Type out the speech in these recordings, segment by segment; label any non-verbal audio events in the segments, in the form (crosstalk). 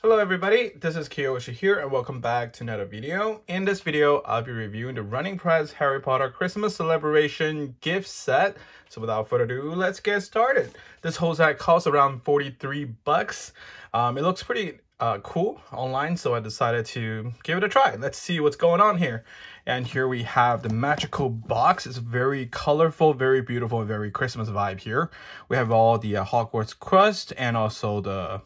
Hello everybody, this is Kiyoshi here and welcome back to another video. In this video, I'll be reviewing the Running Press Harry Potter Christmas Celebration gift set. So without further ado, let's get started. This whole set costs around 43 bucks. Um, it looks pretty uh, cool online, so I decided to give it a try. Let's see what's going on here. And here we have the magical box. It's very colorful, very beautiful, very Christmas vibe here. We have all the uh, Hogwarts crust and also the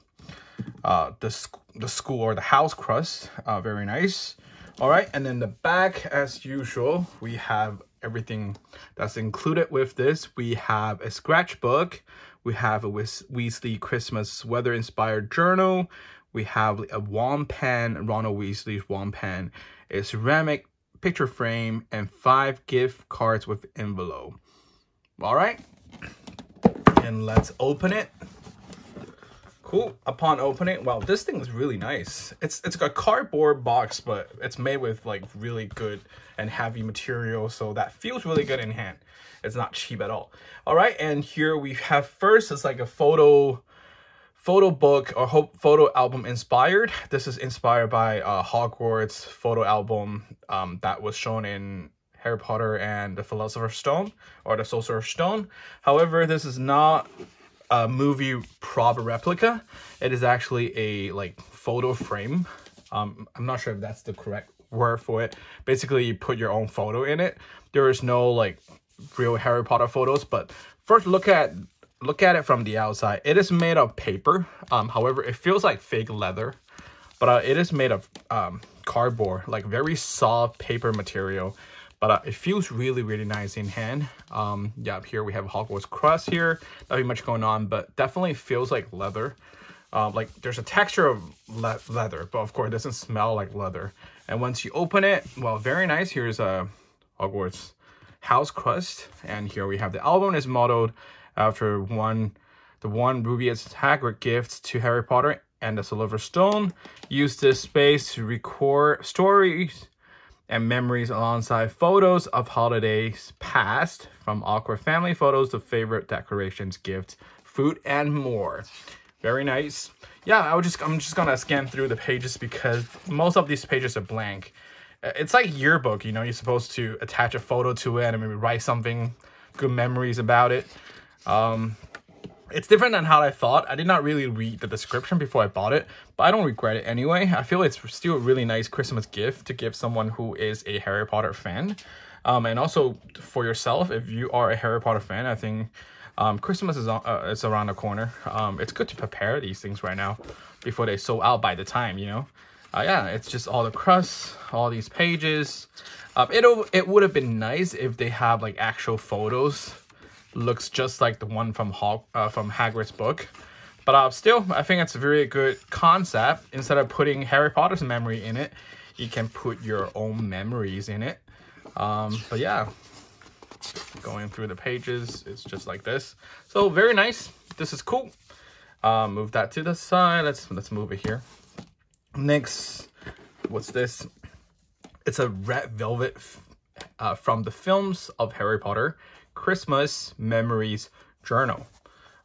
uh, the, the school or the house crust. Uh, very nice. All right, and then the back, as usual, we have everything that's included with this. We have a scratchbook. We have a Weasley Christmas weather-inspired journal. We have a wand pen, Ronald Weasley's wand pen, a ceramic picture frame, and five gift cards with envelope. All right, and let's open it. Cool. Upon opening, wow, this thing is really nice. It's it's a cardboard box, but it's made with like really good and heavy material, so that feels really good in hand. It's not cheap at all. All right, and here we have first, it's like a photo photo book or photo album inspired. This is inspired by uh, Hogwarts photo album um, that was shown in Harry Potter and the Philosopher's Stone or the Sorcerer's Stone. However, this is not a movie prop replica. It is actually a like photo frame. Um, I'm not sure if that's the correct word for it. Basically, you put your own photo in it. There is no like real Harry Potter photos, but first look at look at it from the outside. It is made of paper. Um, however, it feels like fake leather, but uh, it is made of um, cardboard, like very soft paper material but uh, it feels really, really nice in hand. Um, yeah, here we have Hogwarts crust here. Nothing much going on, but definitely feels like leather. Um, like there's a texture of le leather, but of course it doesn't smell like leather. And once you open it, well, very nice. Here's a Hogwarts house crust. And here we have the album is modeled after one, the one Rubeus Hagrid gifts to Harry Potter and the Silver Stone. Use this space to record stories and memories alongside photos of holidays past, from awkward family photos to favorite decorations, gifts, food, and more. Very nice. Yeah, I would just I'm just gonna scan through the pages because most of these pages are blank. Uh, it's like yearbook, you know, you're supposed to attach a photo to it and maybe write something, good memories about it. Um, it's different than how I thought. I did not really read the description before I bought it, but I don't regret it anyway. I feel it's still a really nice Christmas gift to give someone who is a Harry Potter fan. Um, and also for yourself, if you are a Harry Potter fan, I think um, Christmas is, uh, is around the corner. Um, it's good to prepare these things right now before they sold out by the time, you know? Uh, yeah, it's just all the crust, all these pages. Um, it it would have been nice if they have like actual photos looks just like the one from Hog uh, from Hagrid's book. But uh, still, I think it's a very good concept. Instead of putting Harry Potter's memory in it, you can put your own memories in it. Um, but yeah, going through the pages, it's just like this. So very nice. This is cool. Uh, move that to the side. Let's let's move it here. Next, what's this? It's a red velvet uh, from the films of Harry Potter. Christmas Memories Journal.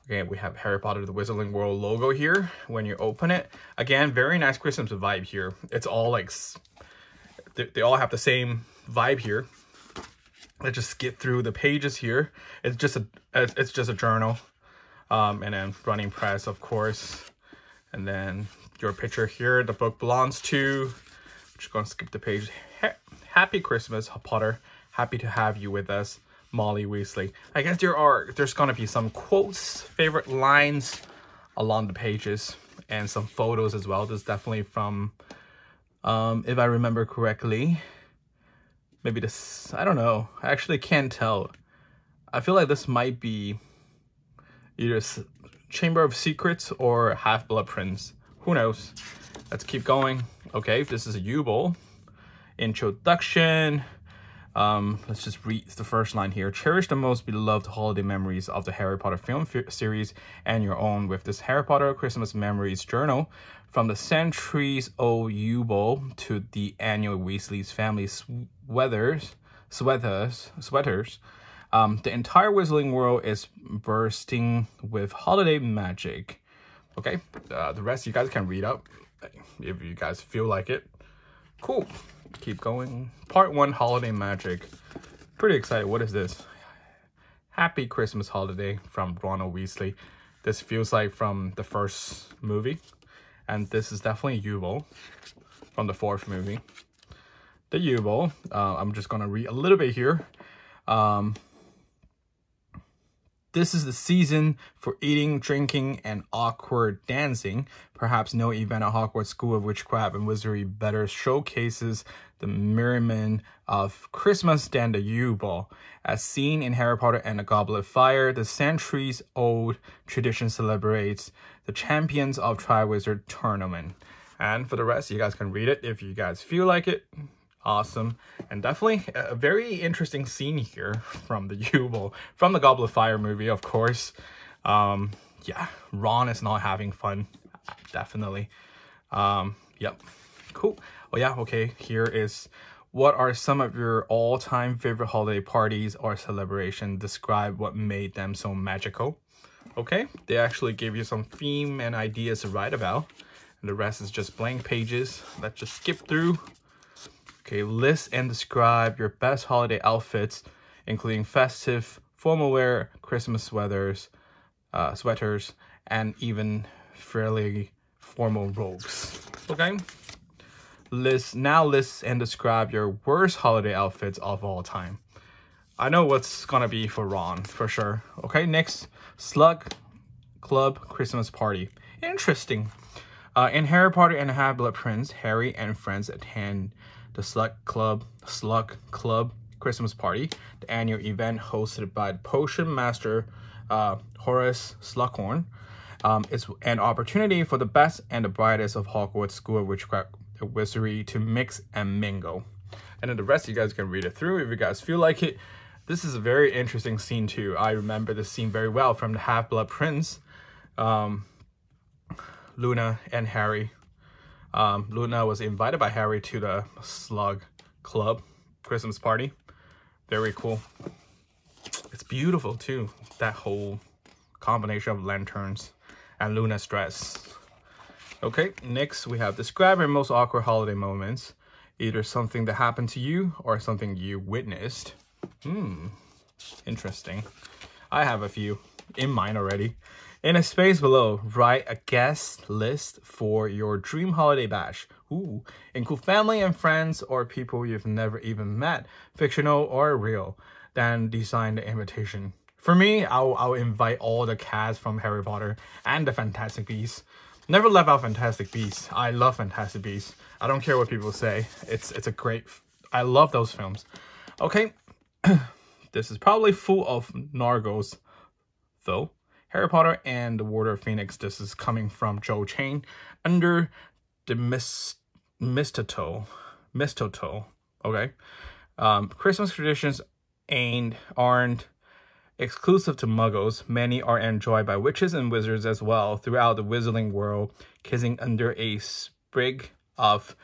Okay, we have Harry Potter the Wizarding World logo here when you open it. Again, very nice Christmas vibe here. It's all like, they, they all have the same vibe here. Let's just skip through the pages here. It's just a, it's just a journal. Um, and then running press, of course. And then your picture here, the book belongs to. I'm just gonna skip the page. Happy Christmas, Potter. Happy to have you with us. Molly Weasley. I guess there are there's gonna be some quotes, favorite lines along the pages, and some photos as well. This is definitely from, um, if I remember correctly, maybe this. I don't know. I actually can't tell. I feel like this might be either Chamber of Secrets or Half Blood Prince. Who knows? Let's keep going. Okay, this is a Yule Ball. Introduction. Um, let's just read the first line here. Cherish the most beloved holiday memories of the Harry Potter film series and your own with this Harry Potter Christmas Memories Journal. From the centuries-old Yule Ball to the annual Weasley's family sweaters, sweaters, sweaters. Um, the entire Wizarding world is bursting with holiday magic. Okay, uh, the rest you guys can read up if you guys feel like it. Cool. Keep going. Part one, Holiday Magic. Pretty excited. What is this? Happy Christmas Holiday from Ronald Weasley. This feels like from the first movie. And this is definitely Yule from the fourth movie. The Yule. Uh, I'm just going to read a little bit here. Um, this is the season for eating, drinking, and awkward dancing. Perhaps no event at Hogwarts School of Witchcraft and Wizardry better showcases the merriment of Christmas than the Yule Ball. As seen in Harry Potter and the Goblet of Fire, the centuries-old tradition celebrates the champions of Triwizard Tournament. And for the rest, you guys can read it if you guys feel like it awesome and definitely a very interesting scene here from the (laughs) Yule from the Goblet of Fire movie, of course. Um, yeah, Ron is not having fun, definitely. Um, yep, cool. Oh yeah, okay, here is what are some of your all-time favorite holiday parties or celebration? Describe what made them so magical. Okay, they actually give you some theme and ideas to write about. And the rest is just blank pages. Let's just skip through Okay, list and describe your best holiday outfits, including festive, formal wear, Christmas sweaters, uh, sweaters, and even fairly formal robes. Okay. List now list and describe your worst holiday outfits of all time. I know what's gonna be for Ron for sure. Okay, next Slug Club Christmas Party. Interesting. Uh, in Harry Potter and the Half-Blood Prince, Harry and friends attend the Slug Club Slug Club Christmas Party, the annual event hosted by Potion Master uh, Horace Slughorn. Um, it's an opportunity for the best and the brightest of Hogwarts School of Witchcraft and Wizardry to mix and mingle. And then the rest you guys can read it through if you guys feel like it. This is a very interesting scene too. I remember this scene very well from the Half-Blood Prince. Um, Luna and Harry um, Luna was invited by Harry to the Slug Club Christmas party. Very cool. It's beautiful too. That whole combination of lanterns and Luna's dress. Okay, next we have describe your most awkward holiday moments. Either something that happened to you or something you witnessed. Hmm, interesting. I have a few in mind already. In a space below, write a guest list for your dream holiday bash. Ooh, include family and friends or people you've never even met, fictional or real. Then design the invitation. For me, I'll, I'll invite all the cast from Harry Potter and the Fantastic Beasts. Never left out Fantastic Beasts. I love Fantastic Beasts. I don't care what people say. It's it's a great. I love those films. Okay, (clears throat) this is probably full of Nargles, though. Harry Potter and the Order of Phoenix. This is coming from Cho Chang under the mis mistletoe. Mistletoe. Okay. Um, Christmas traditions ain't aren't exclusive to muggles. Many are enjoyed by witches and wizards as well throughout the wizarding world, kissing under a sprig of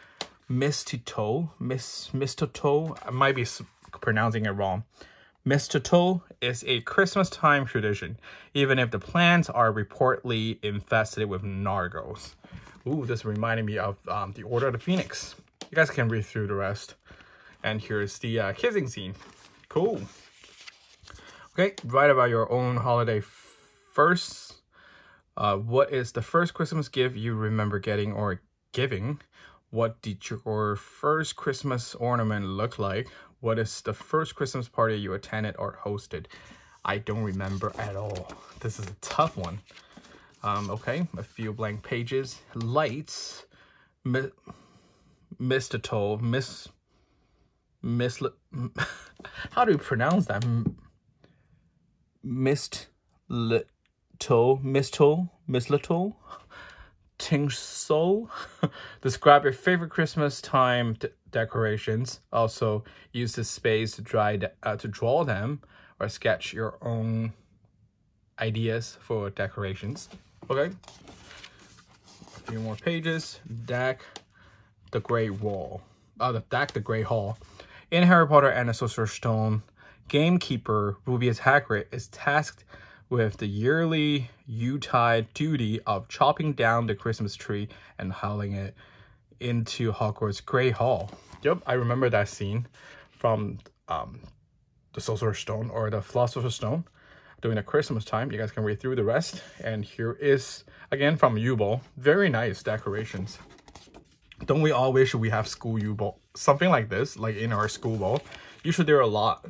mistletoe. Mis mistletoe. I might be pronouncing it wrong. Mistletoe is a Christmas time tradition, even if the plants are reportedly infested with Nargles. Ooh, this reminded me of um, the Order of the Phoenix. You guys can read through the rest. And here's the uh, kissing scene. Cool. Okay, write about your own holiday first. Uh, what is the first Christmas gift you remember getting or giving? What did your first Christmas ornament look like? What is the first Christmas party you attended or hosted? I don't remember at all. This is a tough one. Um, okay, a few blank pages. Lights. Mi mistletoe. Miss... Miss... (laughs) How do you pronounce that? Mist... Mistletoe. Mistletoe. Mistletoe. Tinsel. (laughs) Describe your favorite Christmas time decorations. Also, use the space to, dry uh, to draw them or sketch your own ideas for decorations. Okay. A few more pages. Deck the Great Wall. Oh, the Deck the Great Hall. In Harry Potter and the Sorcerer's Stone, gamekeeper Rubeus Hagrid is tasked with the yearly Yuletide duty of chopping down the Christmas tree and hauling it into Hogwarts Great Hall. Yep, I remember that scene from um, the Sorcerer's Stone or the Philosopher's Stone during the Christmas time. You guys can read through the rest. And here is, again, from Yule Ball. Very nice decorations. Don't we all wish we have school Yule Ball? Something like this, like in our school ball. Usually there are a lot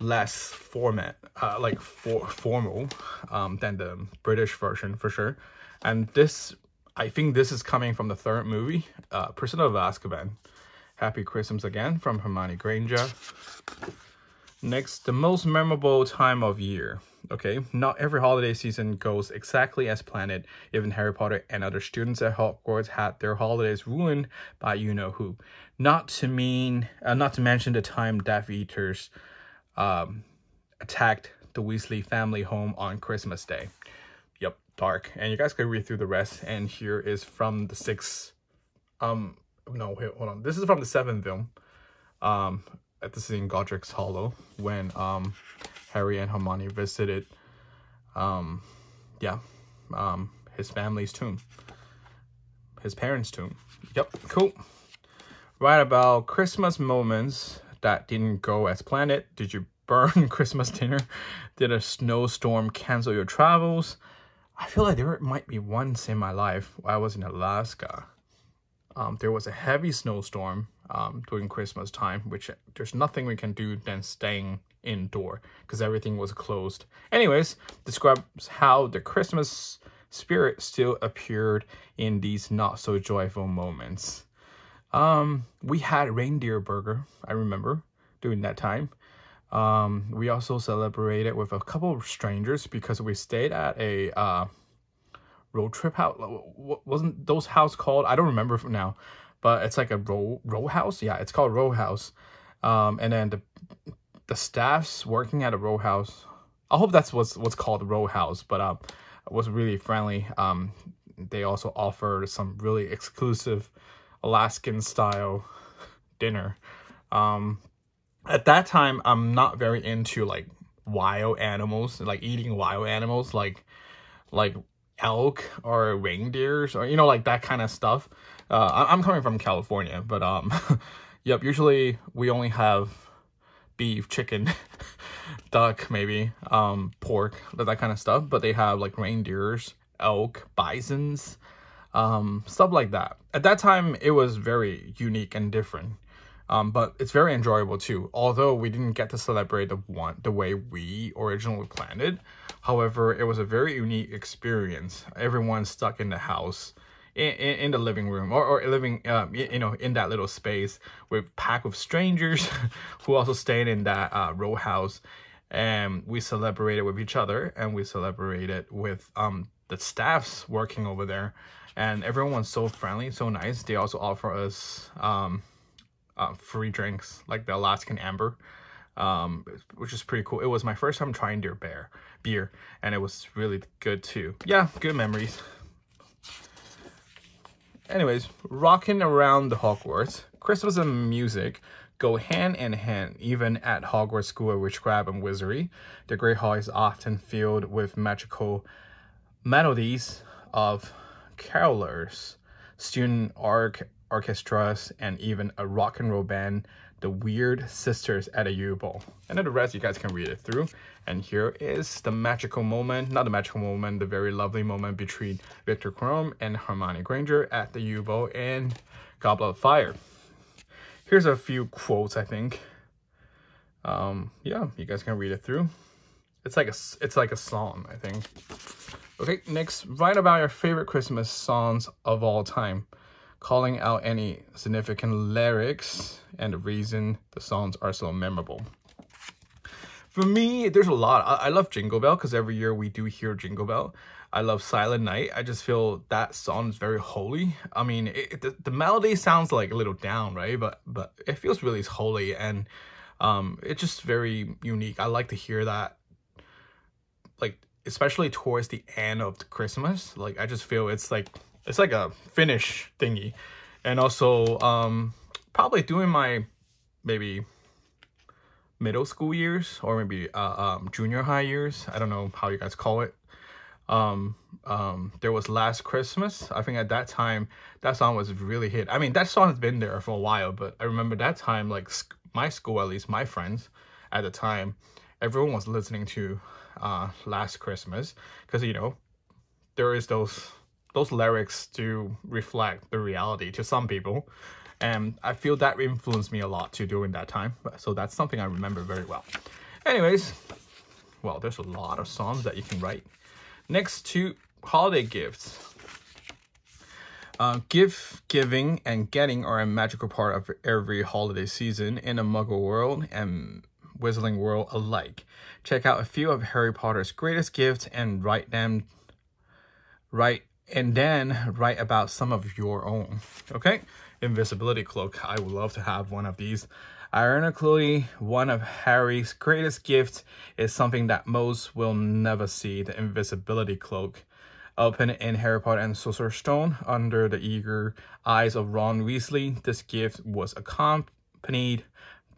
less format, uh, like for, formal um, than the British version for sure. And this, I think this is coming from the third movie, uh, Prisoner of Azkaban. Happy Christmas again from Hermione Granger. Next, the most memorable time of year. Okay, not every holiday season goes exactly as planned. Even Harry Potter and other students at Hogwarts had their holidays ruined by you know who. Not to mean, uh, not to mention the time Death Eaters um, attacked the Weasley family home on Christmas Day. Yep, dark. And you guys can read through the rest. And here is from the sixth. Um, no, wait, hold on. This is from the seventh film. Um, this is in Godric's Hollow when um Harry and Hermione visited um yeah um his family's tomb his parents tomb yep cool right about Christmas moments that didn't go as planned did you burn (laughs) Christmas dinner did a snowstorm cancel your travels I feel like there might be once in my life I was in Alaska um, there was a heavy snowstorm um, during Christmas time, which there's nothing we can do than staying indoor because everything was closed. Anyways, describes how the Christmas spirit still appeared in these not so joyful moments. Um, we had reindeer burger, I remember, during that time. Um, we also celebrated with a couple of strangers because we stayed at a uh, road trip house. Wasn't those house called? I don't remember from now, but it's like a row row house. Yeah, it's called row house. Um, and then the the staffs working at a row house. I hope that's what's what's called row house, but um, was really friendly. Um, they also offered some really exclusive Alaskan style dinner. Um, at that time, I'm not very into like wild animals, like eating wild animals, like like elk or reindeers or you know like that kind of stuff uh i'm coming from california but um (laughs) yep usually we only have beef chicken (laughs) duck maybe um pork that kind of stuff but they have like reindeers elk bisons um stuff like that at that time it was very unique and different um, but it's very enjoyable too. Although we didn't get to celebrate the one the way we originally planned it, however, it was a very unique experience. Everyone stuck in the house, in, in, in the living room, or, or living, uh, you know, in that little space with pack of strangers (laughs) who also stayed in that uh, row house, and we celebrated with each other, and we celebrated with um the staffs working over there, and everyone's so friendly, so nice. They also offer us um uh, free drinks like the Alaskan Amber, um, which is pretty cool. It was my first time trying their beer, beer, and it was really good too. Yeah, good memories. Anyways, rocking around the Hogwarts, Christmas and music go hand in hand, even at Hogwarts School of Witchcraft and Wizardry. The Great Hall is often filled with magical melodies of carolers, student arc orchestras, and even a rock and roll band, the Weird Sisters at a Yule Ball. And then the rest you guys can read it through. And here is the magical moment, not the magical moment, the very lovely moment between Victor Krum and Hermione Granger at the Yule Ball and Goblet of Fire. Here's a few quotes, I think. Um, yeah, you guys can read it through. It's like a, it's like a song, I think. Okay, next, write about your favorite Christmas songs of all time calling out any significant lyrics and the reason the songs are so memorable. For me, there's a lot. I, I love Jingle Bell because every year we do hear Jingle Bell. I love Silent Night. I just feel that song is very holy. I mean, it, the, the melody sounds like a little down, right? But but it feels really holy and um, it's just very unique. I like to hear that, like especially towards the end of Christmas. Like I just feel it's like it's like a finish thingy. And also, um, probably doing my maybe middle school years or maybe uh, um, junior high years. I don't know how you guys call it. Um, um, there was Last Christmas. I think at that time that song was really hit. I mean, that song has been there for a while, but I remember that time, like my school, at least my friends at the time, everyone was listening to uh, Last Christmas because you know there is those those lyrics to reflect the reality to some people and I feel that influenced me a lot too during that time. So that's something I remember very well. Anyways, well, there's a lot of songs that you can write. Next to holiday gifts. Uh, gift giving and getting are a magical part of every holiday season in the Muggle world and Wizarding world alike. Check out a few of Harry Potter's greatest gifts and write them, write and then write about some of your own. (laughs) Okay, invisibility cloak. I would love to have one of these. Ironically, one of Harry's greatest gifts is something that most will never see, the invisibility cloak. Open in Harry Potter and Sorcerer's Stone under the eager eyes of Ron Weasley, this gift was accompanied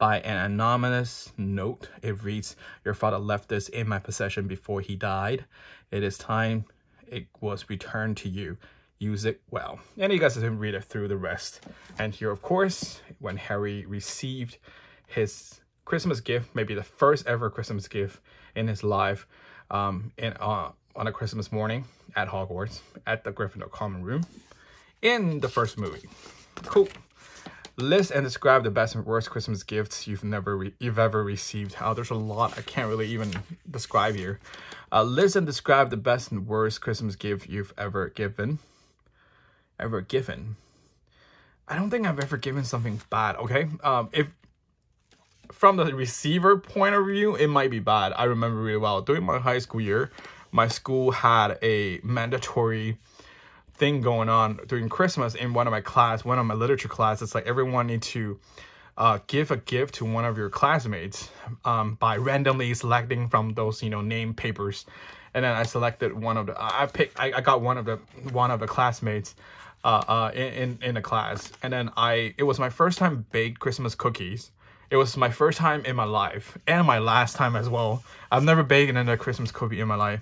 by an anonymous note. It reads, Your father left this in my possession before he died. It is time it was returned to you use it well. And you guys can read it through the rest. And here, of course, when Harry received his Christmas gift, maybe the first ever Christmas gift in his life, um, in uh, on a Christmas morning at Hogwarts at the Gryffindor Common Room in the first movie. Cool. List and describe the best and worst Christmas gifts you've never you've ever received. Oh, there's a lot I can't really even describe here. Uh, list and describe the best and worst Christmas gift you've ever given ever given. I don't think I've ever given something bad, okay? Um, if from the receiver point of view, it might be bad. I remember really well. During my high school year, my school had a mandatory thing going on during Christmas in one of my class, one of my literature class. It's like everyone need to uh, give a gift to one of your classmates um, by randomly selecting from those, you know, name papers. And then I selected one of the, I picked, I, I got one of the, one of the classmates uh, uh, in, in the class. And then I, it was my first time baked Christmas cookies. It was my first time in my life and my last time as well. I've never baked a Christmas cookie in my life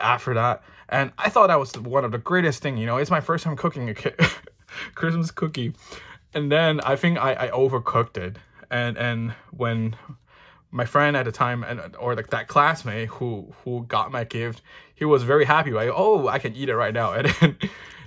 after that. And I thought that was one of the greatest thing, you know, it's my first time cooking a (laughs) Christmas cookie. And then I think I, I overcooked it. And, and when my friend at the time and or like that classmate who who got my gift he was very happy like oh i can eat it right now (laughs) and then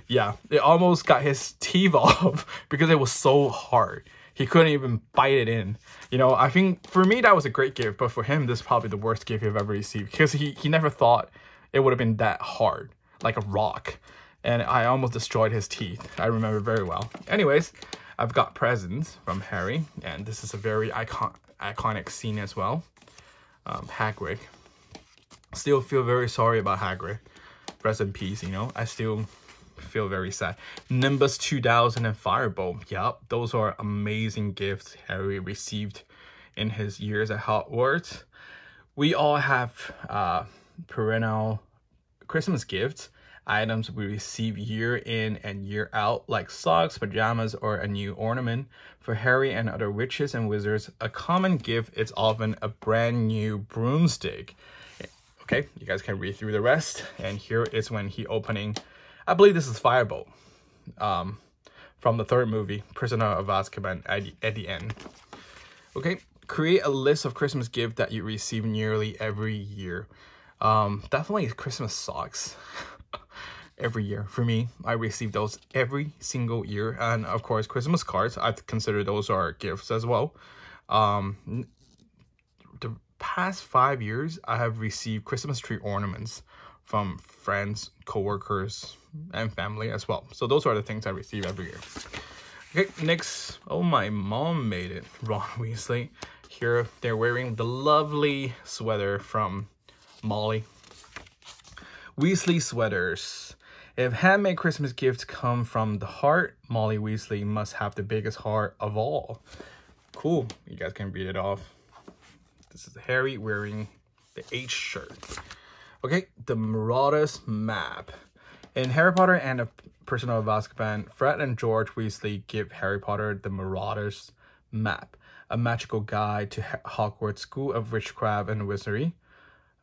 yeah, it almost got his teeth (laughs) off because it was so hard. He couldn't even bite it in. You know, I think for me that was a great gift, but for him this is probably the worst gift I've ever received because he he never thought it would have been that hard, like a rock. And I almost destroyed his teeth. I remember very well. Anyways, I've got presents from Harry, and this is a very icon iconic scene as well. Um, Hagrid. Still feel very sorry about Hagrid. Rest in peace, you know. I still feel very sad. Nimbus 2000 and Firebolt. Yep, those are amazing gifts Harry received in his years at Hogwarts. We all have uh, perennial Christmas gifts, items we receive year in and year out, like socks, pajamas, or a new ornament. For Harry and other witches and wizards, a common gift is often a brand new broomstick. Okay, you guys can read through the rest. And here is when he opening I believe this is Firebolt um, from the third movie, Prisoner of Azkaban, at the, at the end. Okay, create a list of Christmas gifts that you receive nearly every year. Um, definitely Christmas socks. (laughs) every year for me i receive those every single year and of course christmas cards i consider those are gifts as well um the past five years i have received christmas tree ornaments from friends co-workers and family as well. So those are the things I receive every year. Okay, next, oh, my mom made it, (laughs) Ron Weasley. Here, they're wearing the lovely sweater from Molly. Weasley sweaters. If handmade Christmas gifts come from the heart, Molly Weasley must have the biggest heart of all. Cool. You guys can read it off. This is Harry wearing the H shirt. Okay, the Marauders map. In Harry Potter and the Prisoner of Azkaban, Fred and George Weasley give Harry Potter the Marauders map. A Magical Guide to Hogwarts School of Witchcraft and Wizardry.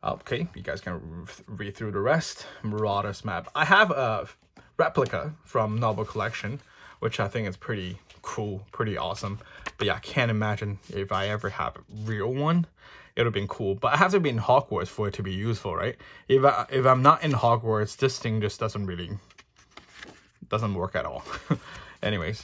Okay, you guys can read through the rest. Marauders map. I have a replica from Noble Collection, which I think is pretty cool, pretty awesome. But yeah, I can't imagine if I ever have a real one. It would have been cool. But I have to be in Hogwarts for it to be useful, right? If, I, if I'm not in Hogwarts, this thing just doesn't really... Doesn't work at all. (laughs) Anyways,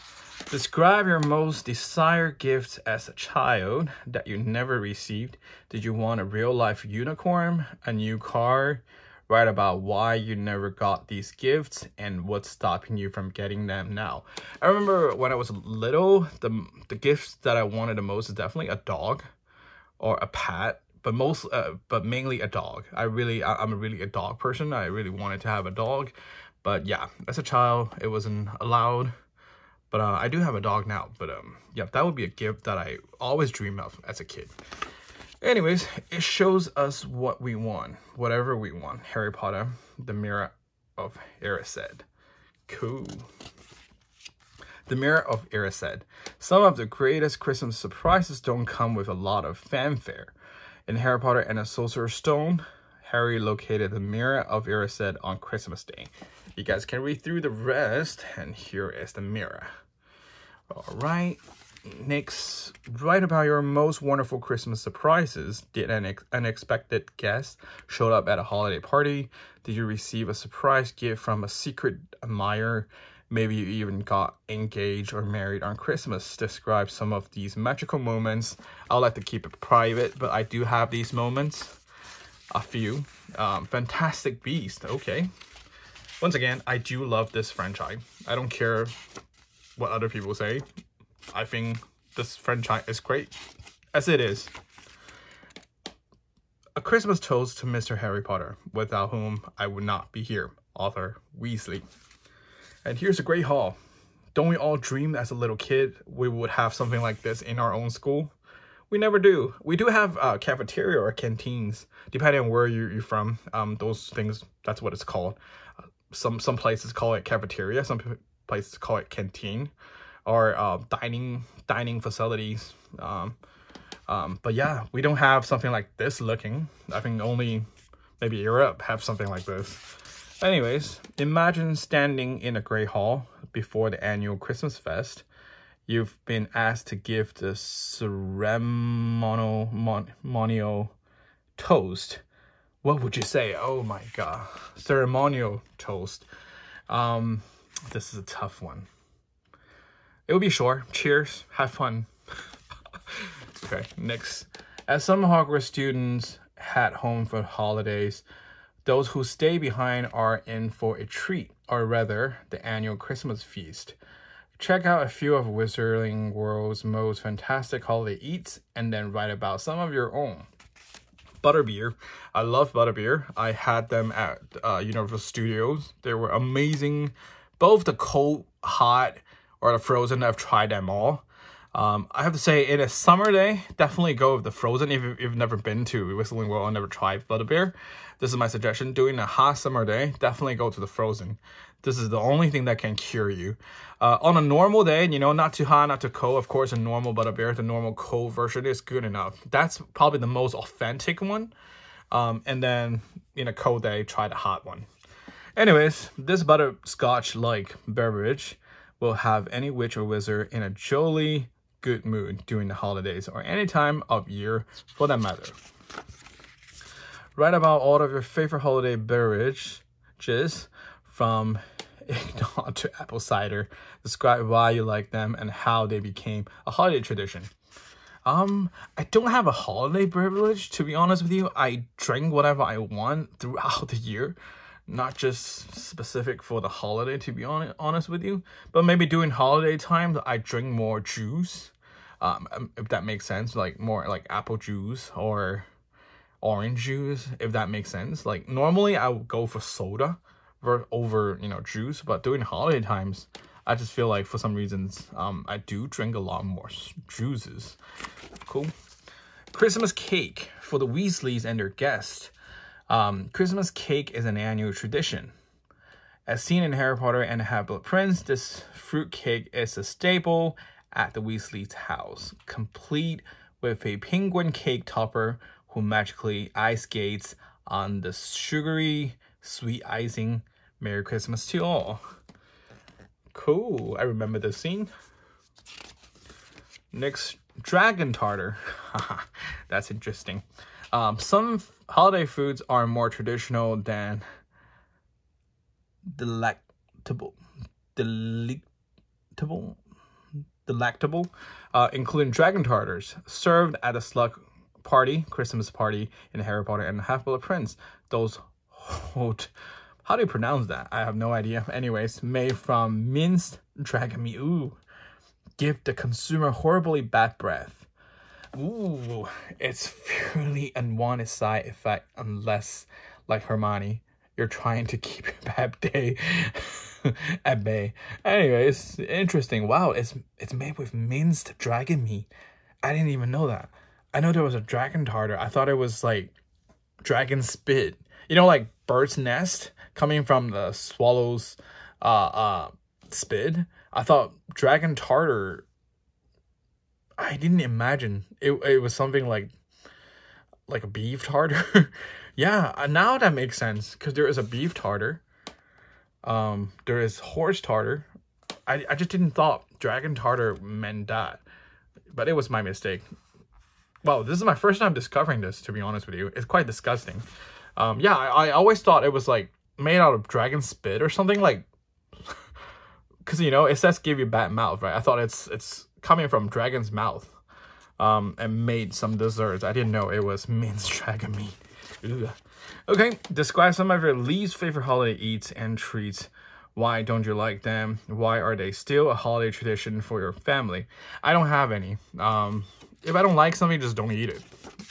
describe your most desired gift as a child that you never received. Did you want a real-life unicorn, a new car, write about why you never got these gifts and what's stopping you from getting them now. I remember when I was little, the the gifts that I wanted the most is definitely a dog or a pet, but most uh, but mainly a dog. I really I, I'm really a dog person. I really wanted to have a dog, but yeah, as a child, it wasn't allowed. But uh, I do have a dog now. But um, yeah, that would be a gift that I always dream of as a kid. Anyways, it shows us what we want, whatever we want. Harry Potter, the Mirror of Erised. Cool. The Mirror of Erised. Some of the greatest Christmas surprises don't come with a lot of fanfare. In Harry Potter and the Sorcerer's Stone, Harry located the Mirror of Erised on Christmas Day. You guys can read through the rest, and here is the mirror. All right. Next, write about your most wonderful Christmas surprises. Did an unexpected guest show up at a holiday party? Did you receive a surprise gift from a secret admirer? Maybe you even got engaged or married on Christmas. Describe some of these magical moments. I'll like to keep it private, but I do have these moments. A few. Um, Fantastic Beast. Okay. Once again, I do love this franchise. I don't care what other people say. I think this franchise is great as it is. A Christmas toast to Mr. Harry Potter, without whom I would not be here, Arthur Weasley. And here's a great haul. Don't we all dream as a little kid we would have something like this in our own school? We never do. We do have uh, cafeteria or canteens, depending on where you, you're from. Um, those things, that's what it's called. Some some places call it cafeteria, some places call it canteen or uh, dining dining facilities. Um, um, but yeah, we don't have something like this looking. I think only maybe Europe have something like this. Anyways, imagine standing in a great hall before the annual Christmas fest. You've been asked to give the ceremonial toast. What would you say? Oh my god, ceremonial toast. Um, this is a tough one. It will be short. Cheers. Have fun. (laughs) okay, next. As some Hogwarts students head home for holidays, those who stay behind are in for a treat, or rather, the annual Christmas feast. Check out a few of Wizarding World's most fantastic holiday eats and then write about some of your own. Butterbeer. I love Butterbeer. I had them at uh, Universal Studios. They were amazing. Both the cold, hot, or the Frozen. I've tried them all. Um, I have to say, in a summer day, definitely go with the Frozen if you've never been to Wizarding World or never tried Butterbeer. This is my suggestion. During a hot summer day, definitely go to the Frozen. This is the only thing that can cure you. Uh, on a normal day, you know, not too hot, not too cold, of course, a normal Butterbeer, the normal cold version is good enough. That's probably the most authentic one. Um, and then in a cold day, try the hot one. Anyways, this butterscotch-like beverage will have any witch or wizard in a jolly good mood during the holidays or any time of year for that matter. Write about all of your favorite holiday beverages from eggnog to apple cider. Describe why you like them and how they became a holiday tradition. Um, I don't have a holiday privilege, to be honest with you. I drink whatever I want throughout the year not just specific for the holiday to be honest, honest with you but maybe during holiday times i drink more juice um, um if that makes sense like more like apple juice or orange juice if that makes sense. Like normally i would go for soda over you know juice but during holiday times i just feel like for some reasons um i do drink a lot more juices. Cool. Christmas cake for the weasleys and their guests um, Christmas cake is an annual tradition. As seen in Harry Potter and the Half-Blood Prince, this fruit cake is a staple at the Weasley's house, complete with a penguin cake topper who magically ice skates on the sugary sweet icing. Merry Christmas to all. Cool. I remember this scene. Next, Dragon Tartar. (laughs) That's interesting. Um, some holiday foods are more traditional than delectable. Delectable? Delectable, uh, including dragon tartars, served at a slug party, Christmas party in Harry Potter and the Half-Blood Prince. Those hot, how do you pronounce that? I have no idea. Anyways, made from minced dragon meat. Ooh, give the consumer horribly bad breath. Ooh, it's purely unwanted side effect unless, like Hermione, you're trying to keep your bad day at bay. Anyway, it's interesting. Wow, it's it's made with minced dragon meat. I didn't even know that. I know there was a dragon tartar. I thought it was like dragon spit. You know, like bird's nest coming from the swallow's uh uh spit. I thought dragon tartar. I didn't imagine it. It was something like like a beef tartar. yeah, uh, now that makes sense because there is a beef tartar. Um, there is horse tartar. I I just didn't thought dragon tartar meant that, but it was my mistake. Well, this is my first time discovering this. To be honest with you, it's quite disgusting. Um, yeah, I, I always thought it was like made out of dragon spit or something like (laughs) because you know it says give you bad mouth right i thought it's it's coming from dragon's mouth um and made some desserts. I didn't know it was (laughs) minced dragon meat. Ugh. okay describe some of your least favorite holiday eats and treats. Why don't you like them? Why are they still a holiday tradition for your family? I don't have any. Um if i don't like something just don't eat it.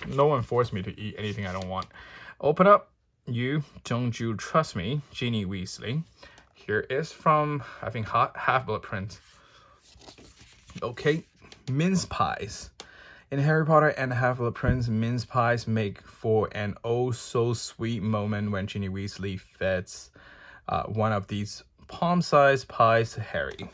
No one forced me to eat anything i don't want. Open up. You don't you trust me? Ginny weasley. Here is from, I think, Hot Half-Blood Prince. Okay, mince pies. In Harry Potter and the Half-Blood Prince, mince pies make for an oh so sweet moment when Ginny Weasley feds uh, one of these palm-sized pies to Harry.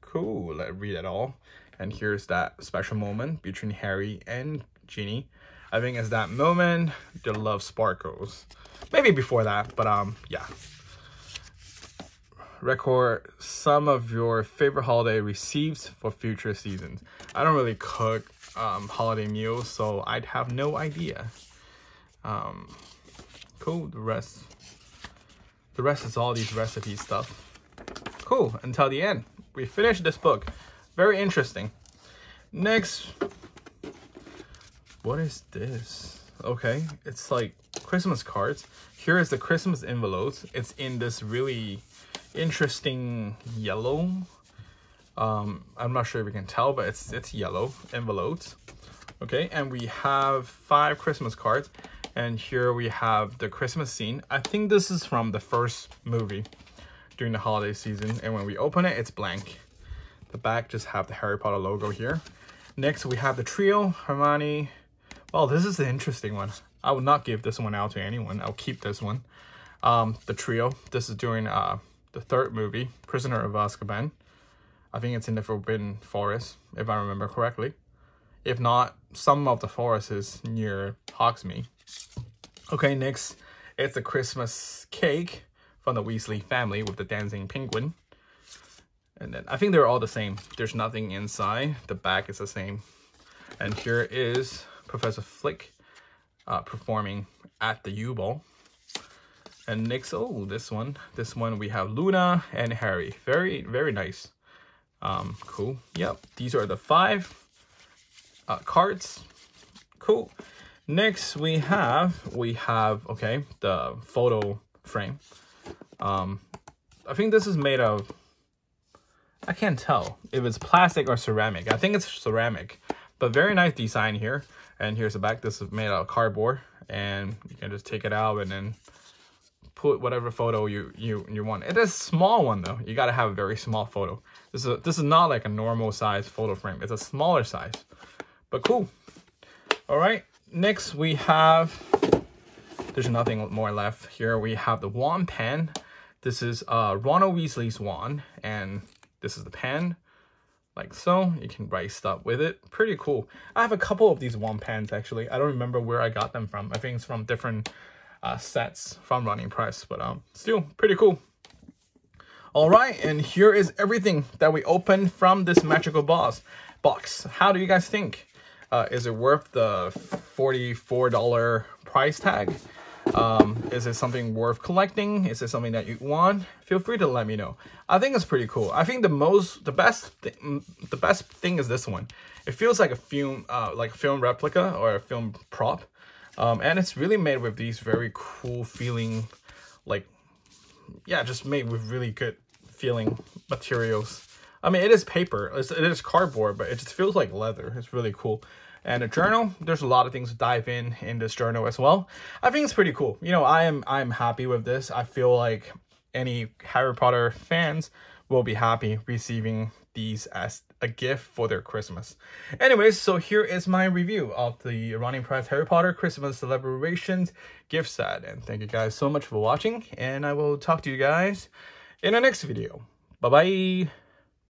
Cool, let's read it all. And here's that special moment between Harry and Ginny. I think it's that moment the love sparkles. Maybe before that, but um, yeah record some of your favorite holiday receipts for future seasons. I don't really cook um, holiday meals, so I'd have no idea. Um, cool, the rest, the rest is all these recipe stuff. Cool, until the end. We finished this book. Very interesting. Next, what is this? Okay, it's like Christmas cards. Here is the Christmas envelopes. It's in this really interesting yellow. Um, I'm not sure if you can tell, but it's it's yellow envelopes. Okay, and we have five Christmas cards. And here we have the Christmas scene. I think this is from the first movie during the holiday season. And when we open it, it's blank. The back just have the Harry Potter logo here. Next, we have the trio, Hermione. Well, this is the interesting one. I would not give this one out to anyone. I'll keep this one. Um, the trio. This is during uh, the third movie, Prisoner of Azkaban. I think it's in the Forbidden Forest, if I remember correctly. If not, some of the forest is near Hogsmeade. Okay, next, it's a Christmas cake from the Weasley family with the dancing penguin. And then I think they're all the same. There's nothing inside. The back is the same. And here is Professor Flick uh, performing at the Yule Ball. And next, oh, this one. This one we have Luna and Harry. Very, very nice. Um, cool. Yep, these are the five uh, cards. Cool. Next we have, we have, okay, the photo frame. Um, I think this is made of, I can't tell if it's plastic or ceramic. I think it's ceramic, but very nice design here. And here's the back. This is made out of cardboard and you can just take it out and then put whatever photo you you you want. It is a small one though. You gotta have a very small photo. This is a, this is not like a normal size photo frame. It's a smaller size, but cool. All right. Next we have. There's nothing more left here. We have the wand pen. This is uh Ronald Weasley's wand, and this is the pen. like so. You can write stuff with it. Pretty cool. I have a couple of these wand pens actually. I don't remember where I got them from. I think it's from different uh, sets from Running Press, but um, still pretty cool. All right, and here is everything that we opened from this magical boss box. How do you guys think? Uh, is it worth the $44 price tag? Um, is it something worth collecting? Is it something that you want? Feel free to let me know. I think it's pretty cool. I think the most, the best, th the best thing is this one. It feels like a film, uh, like a film replica or a film prop, um, and it's really made with these very cool feeling, like, yeah, just made with really good feeling materials. I mean, it is paper, it's, it is cardboard, but it just feels like leather. It's really cool and a journal. There's a lot of things to dive in in this journal as well. I think it's pretty cool. You know, I am I'm happy with this. I feel like any Harry Potter fans will be happy receiving these as a gift for their Christmas. Anyways, so here is my review of the Running Press Harry Potter Christmas Celebrations gift set. And thank you guys so much for watching. And I will talk to you guys in the next video. Bye-bye.